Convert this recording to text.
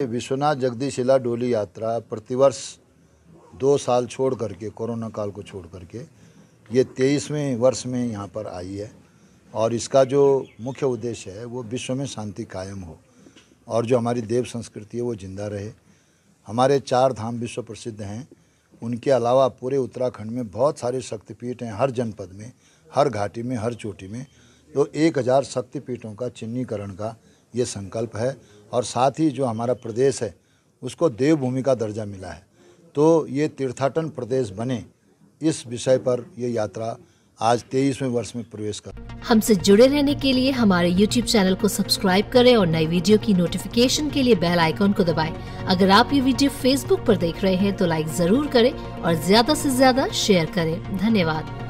विश्वनाथ जगदीशिला डोली यात्रा प्रतिवर्ष दो साल छोड़ करके, कोरोना काल को छोड़ करके, ये तेईसवें वर्ष में यहाँ पर आई है। और इसका जो मुख्य उद्देश्य है, वो विश्व में शांति कायम हो। और जो हमारी देव संस्कृति है, वो ज़िंदा रहे। हमारे चार धाम विश्व प्रसिद्ध हैं। उनके अलावा पूरे उत्तराखंड में बहुत सारे शक्तिपीठ हैं, हर जनपद में, हर घाटी में, हर चोटी में। तो एक हज़ार शक्तिपीठों का चिन्हीकरण का ये संकल्प है और साथ ही जो हमारा प्रदेश है, उसको देवभूमि का दर्जा मिला है। तो ये तीर्थाटन प्रदेश बने, इस विषय पर ये यात्रा आज तेईसवें वर्ष में प्रवेश कर हमसे जुड़े रहने के लिए हमारे YouTube चैनल को सब्सक्राइब करें और नई वीडियो की नोटिफिकेशन के लिए बेल आइकॉन को दबाएँ। अगर आप ये वीडियो Facebook पर देख रहे हैं तो लाइक ज़रूर करें और ज़्यादा से ज़्यादा शेयर करें। धन्यवाद।